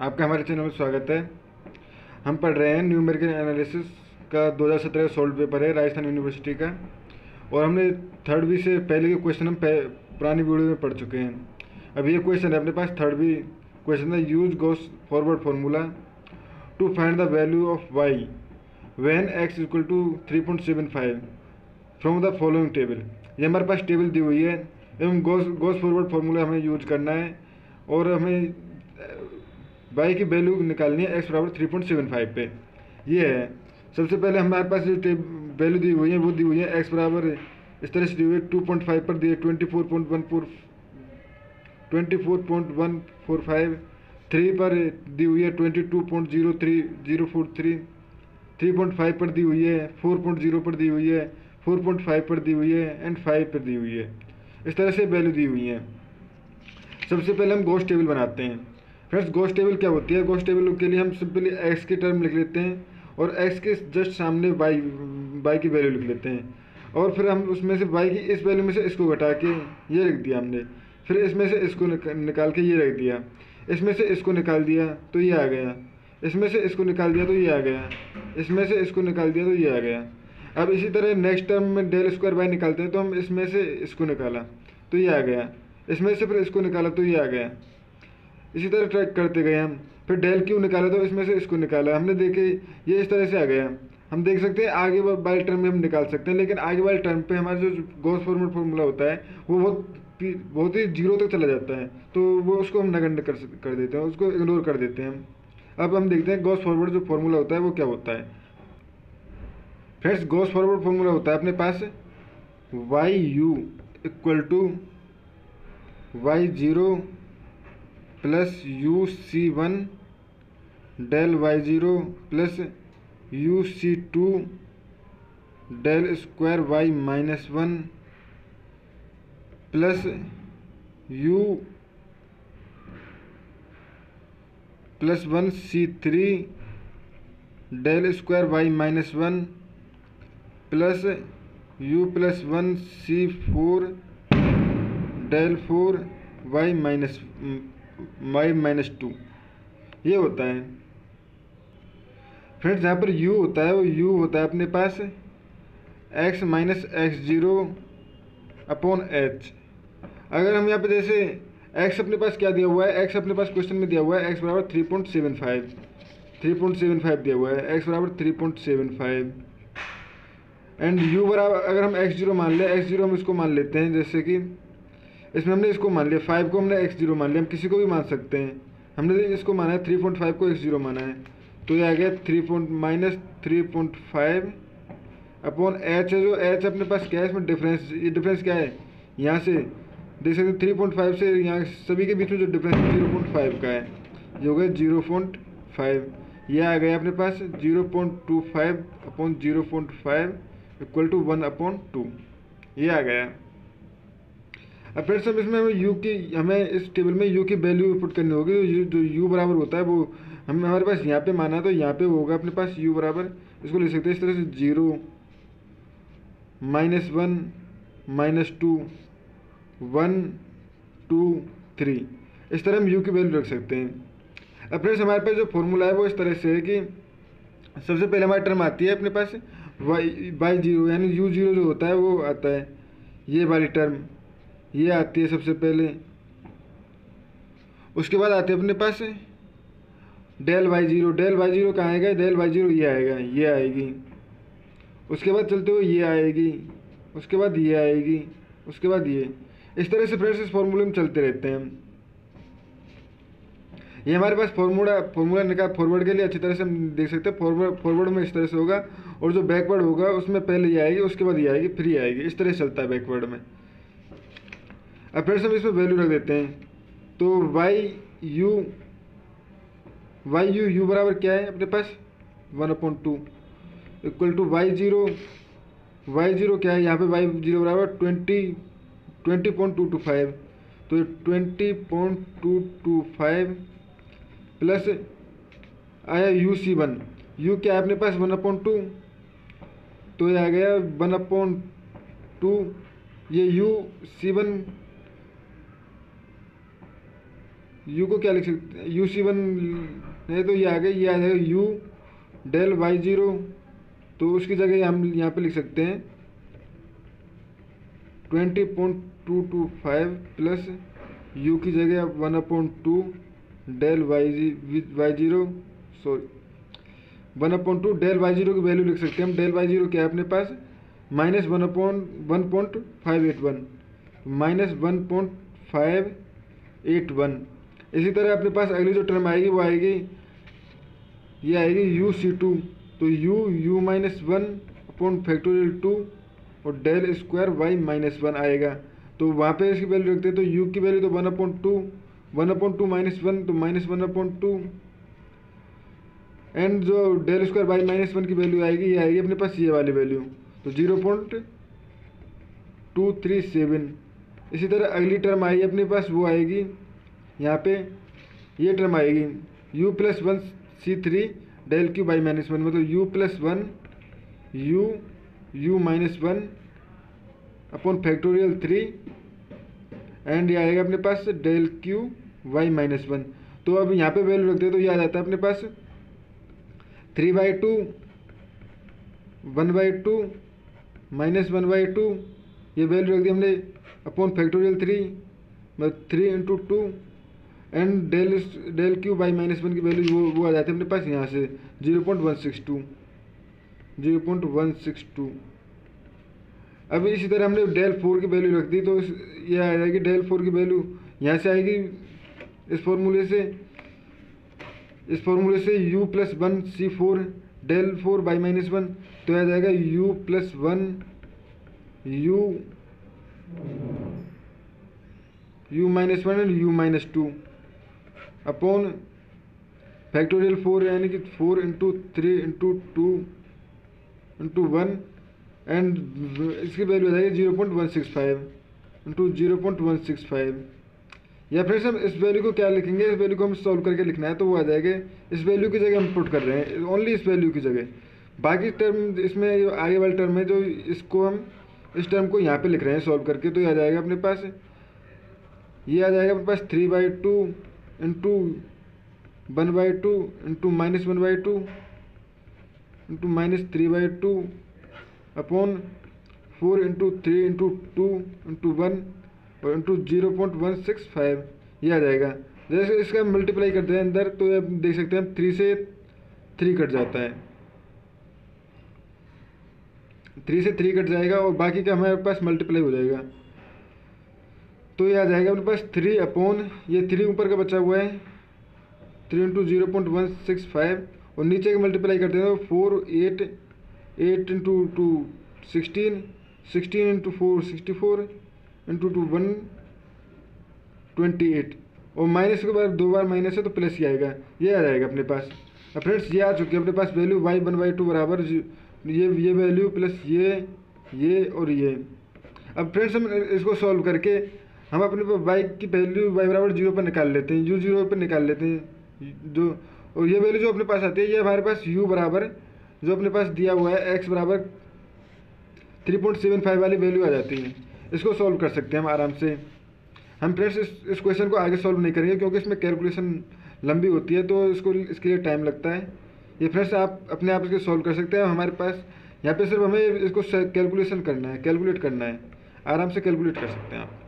आपका हमारे चैनल में स्वागत है। हम पढ़ रहे हैं न्यूमेरिकल एनालिसिस का 2017 का सोल्ड पेपर है राजस्थान यूनिवर्सिटी का। और हमने थर्ड बी से पहले के क्वेश्चन हम पुरानी वीडियो में पढ़ चुके हैं। अब ये क्वेश्चन है अपने पास, थर्ड बी क्वेश्चन है use Gauss forward formula to find the value of Y when X equal to three point seven five from the following table ये हमारे पास टेबल दी हुई है, एवं गोस गोस फॉरवर्ड फार्मूला हमें यूज़ करना है, और हमें वाई की वैल्यू निकालनी है एक्स बराबर थ्री पॉइंट सेवन फाइव पे। ये है। सबसे पहले हमारे पास जो वैल्यू दी हुई है, वो दी हुई है एक्स बराबर, इस तरह से दी हुई है टू पॉइंट फाइव पर दी है twenty four point one four twenty four point one four five three पर दी हुई है twenty two point zero three zero four three three point five पर दी हुई है फोर पॉइंट ज़ीरो पर दी हुई है फोर पॉइंट फाइव पर दी हुई है एंड फाइव पर दी हुई है। इस तरह से वैल्यू दी हुई है। सबसे पहले हम गोस्ट टेबल बनाते हैं। फ्रेंड्स गोस्ट टेबल क्या होती है? गोस्ट टेबल के लिए हम सिंपली एक्स की टर्म लिख लेते हैं और एक्स के जस्ट सामने वाई वाई की वैल्यू लिख लेते हैं। और फिर हम उसमें से वाई की इस वैल्यू में से इसको घटा के ये लिख दिया हमने। फिर इसमें से इसको निकाल के ये रख दिया। इसमें से इसको निकाल दिया तो ये आ गया। इसमें से इसको निकाल दिया तो ये आ गया। इसमें से इसको निकाल दिया तो ये आ गया। अब इसी तरह नेक्स्ट टर्म में डेल स्क्वायर वाई निकालते हैं तो हम इसमें से इसको निकाला तो ये आ गया। इसमें से फिर इसको निकाला तो ये आ गया। इसी तरह ट्रैक करते गए हम। फिर डेल क्यू निकाला? तो इसमें से इसको निकाला। हमने देखे, ये इस तरह से आ गया हम देख सकते हैं, आगे वाले टर्म में हम निकाल सकते हैं, लेकिन आगे वाले टर्म पे हमारा जो गोस फॉर्मूल फॉर्मूला होता है, वो बहुत बहुत ही ज़ीरो तक चला जाता है। तो वो उसको हम नगण्य कर कर देते हैं, उसको इग्नोर कर देते हैं अब हम देखते हैं गॉस फॉरवर्ड जो फॉर्मूला होता है, वो क्या होता है? फ्रेंड्स गॉस फॉरवर्ड फॉर्मूला होता है अपने पास। Y U equal to Y zero plus U C one del Y zero plus U C two del square Y minus one plus U plus one C three del square Y minus one plus U plus one C four del four Y minus Y minus two ये होता है। Friends यहाँ पर u होता है वो u होता है अपने पास। x minus X zero upon H अगर हम यहाँ पे जैसे x अपने पास क्या दिया हुआ है? x अपने पास क्वेश्चन में दिया हुआ है, x बराबर three point seven five three point seven five दिया हुआ है, x बराबर three point seven five and u बराबर, अगर हम x ज़ीरो मान लें, x ज़ीरो हम इसको मान लेते हैं, जैसे कि इसमें हमने इसको मान लिया फाइव को हमने एक्स ज़ीरो मान लिया, हम किसी को भी मान सकते हैं। हमने इसको माना है थ्री पॉइंट फाइव को एक्स ज़ीरो माना है। तो ये आ गया three point minus three point five upon H है जो एच अपने पास क्या है? इसमें डिफरेंस ये डिफरेंस क्या है? यहाँ से देख सकते थ्री पॉइंट फाइव से यहाँ सभी के बीच में जो डिफरेंस है ज़ीरो पॉइंट फाइव का है। ये हो गया ज़ीरो पॉइंट फाइव ये आ गया अपने पास zero point two five upon zero point five equal to one upon two ये आ गया। अब फ्रेंड्स हम इसमें हमें यू की, हमें इस टेबल में यू की वैल्यू पुट करनी होगी, जो यू बराबर होता है वो, हम, हमारे पास यहाँ पे माना तो यहाँ पे होगा अपने पास यू बराबर, इसको ले सकते हैं इस तरह से zero minus one minus two one two three इस तरह हम यू की वैल्यू रख सकते हैं। अब फ्रेंड्स हमारे पास जो फॉर्मूला है वो इस तरह से है कि सबसे पहले हमारी टर्म आती है अपने पास वाई बाई ज़ीरो यानी यू ज़ीरो जो होता है वो आता है, ये वाली टर्म ये आती है सबसे पहले। उसके बाद आते अपने पास del Y zero, del Y zero कहाँ आएगा? डेल वाई ज़ीरो ये आएगा, ये आएगी। उसके बाद चलते हुए ये आएगी, उसके बाद ये आएगी, उसके बाद ये। इस तरह से फ्रेंड्स, इस फॉर्मूले में चलते रहते हैं ये हमारे पास फॉर्मूला फॉर्मूला निकाल, फॉरवर्ड के लिए अच्छी तरह से हम देख सकते हैं। फॉरवर्ड फॉरवर्ड में इस तरह से होगा और जो बैकवर्ड होगा, उसमें पहले ये आएगी, उसके बाद ये आएगी, फिर ये आएगी। इस तरह से चलता है बैकवर्ड में। अब फिर से हम इसमें वैल्यू रख देते हैं। तो Y U Y U U बराबर क्या है अपने पास? One upon two equal to Y zero Y zero क्या है? यहाँ पे वाई ज़ीरो बराबर twenty twenty point two two five तो twenty point two two five plus आया यू सी वन यू क्या है अपने पास? वन अपॉइंट टू तो ये आ गया वन अपॉइंट टू ये यू सी वन यू को क्या लिख सकते यू सी वन है तो ये आ गया ये आ जाएगा यू डेल वाई ज़ीरो तो उसकी जगह हम यहाँ पे लिख सकते हैं twenty point two two five plus U की जगह one upon two del Y G Y zero sorry one upon two del Y zero की वैल्यू लिख सकते हैं। हम डेल वाई ज़ीरो क्या है अपने पास? Minus one upon one point five eight one minus one point five eight one इसी तरह अपने पास अगली जो टर्म आएगी वो आएगी, ये आएगी यू सी टू तो U U minus one upon factorial two और del square Y minus one आएगा। तो वहाँ पे इसकी वैल्यू रखते हैं तो यू की वैल्यू तो one upon two one upon two minus one तो minus one upon two and जो del square by minus one की वैल्यू आएगी, ये आएगी अपने पास ये वाली वैल्यू तो zero point two three seven इसी तरह अगली टर्म आएगी अपने पास, वो आएगी यहाँ पे ये टर्म आएगी। U plus one C three del cube by minus one मतलब u plus one U U minus one upon factorial three and ये आएगा अपने पास del cube Y minus one तो अब यहाँ पे वैल्यू रखते हैं तो ये आ जाता है अपने पास three by two one by two minus one by two ये वैल्यू रख दी हमने अपॉन फैक्टोरियल थ्री मतलब three into two and del del cube by minus one की वैल्यू वो वो आ जाती है अपने पास यहाँ से। Zero point one six two zero point one six two अब इसी तरह हमने डेल फोर की वैल्यू रख दी तो ये आ जाएगी डेल फोर की वैल्यू यहाँ से आएगी इस फॉर्मूले से। इस फॉर्मूले से u plus one C four del four by minus one तो आ जाएगा u plus one U U minus one and U minus two upon factorial four यानी कि four into three into two into one and इसकी value आ जाएगी zero point one six five into zero point one six five या फिर हम इस value को क्या लिखेंगे? इस वैल्यू को हम सॉल्व करके लिखना है तो वो आ जाएगा। इस वैल्यू की जगह हम पुट कर रहे हैं। ओनली इस वैल्यू की जगह। बाकी टर्म इसमें आगे वाले टर्म है जो इसको हम इस टर्म को यहाँ पे लिख रहे हैं सॉल्व करके तो ये आ जाएगा अपने पास। ये आ जाएगा अपने पास three by two into one by two into minus one by two into minus three by two upon four into three into two into one और into zero point one six five ये आ जाएगा। जैसे इसका multiply करते हैं अंदर तो ये देख सकते हैं थ्री से थ्री कट जाता है। थ्री से थ्री कट जाएगा और बाकी का हमारे पास मल्टीप्लाई हो जाएगा। तो ये आ जाएगा अपने पास थ्री अपॉन ये थ्री ऊपर का बचा हुआ है। Three into zero point one six five और नीचे का मल्टीप्लाई करते हैं तो four eight eight into two sixteen sixteen into four sixty four into two one twenty eight और माइनस के बाद दो बार माइनस है तो प्लस ही आएगा। ये आ जाएगा अपने पास। अब फ्रेंड्स ये आ चुकी है अपने पास value Y one by two बराबर ये ये वैल्यू प्लस ये ये और ये। अब फ्रेंड्स हम इसको सॉल्व करके हम अपने बाइक की वैल्यू वाई बराबर ज़ीरो पर निकाल लेते हैं यू ज़ीरो पर निकाल लेते हैं, जो, और ये वैल्यू जो अपने पास आती है, ये हमारे पास यू बराबर, जो अपने पास दिया हुआ है एक्स बराबर थ्री पॉइंट सेवन फाइव वाली वैल्यू आ जाती है। इसको सॉल्व कर सकते हैं हम आराम से। हम फ्रेंड्स इस इस क्वेश्चन को आगे सॉल्व नहीं करेंगे, क्योंकि इसमें कैलकुलेशन लंबी होती है तो इसको, इसके लिए टाइम लगता है। ये फ्रेंड्स आप अपने आप इसको सॉल्व कर सकते हैं। हमारे पास, यहाँ पे सिर्फ़ हमें इसको कैलकुलेशन करना है कैलकुलेट करना है। आराम से कैलकुलेट कर सकते हैं आप।